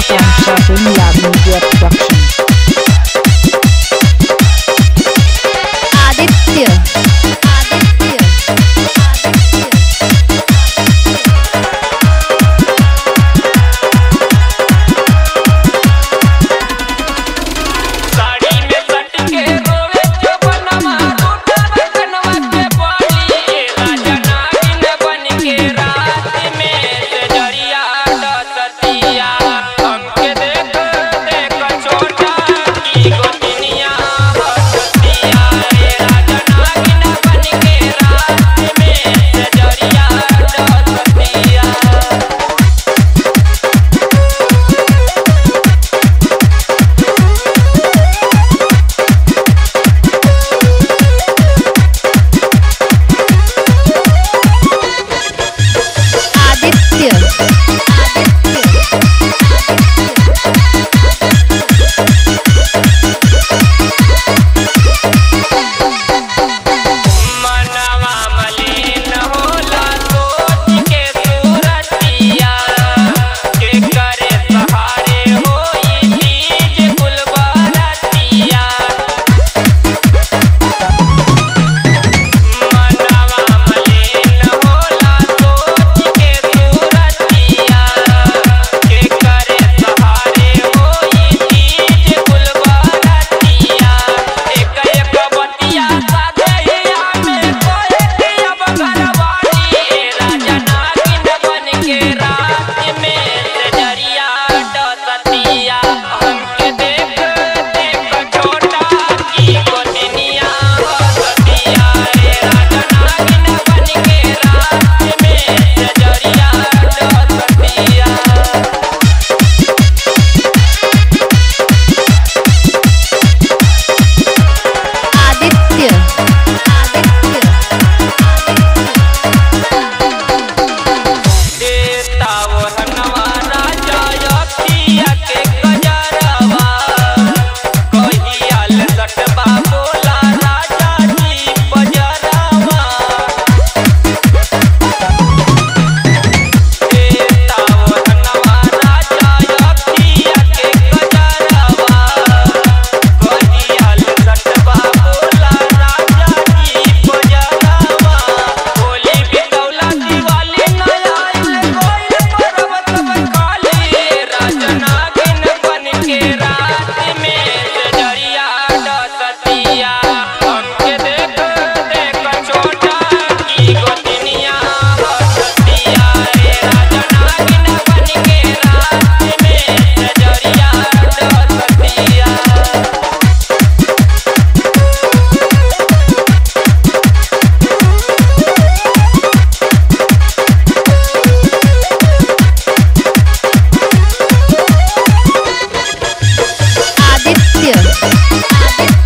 Akanksha Film Media Production. Thank you.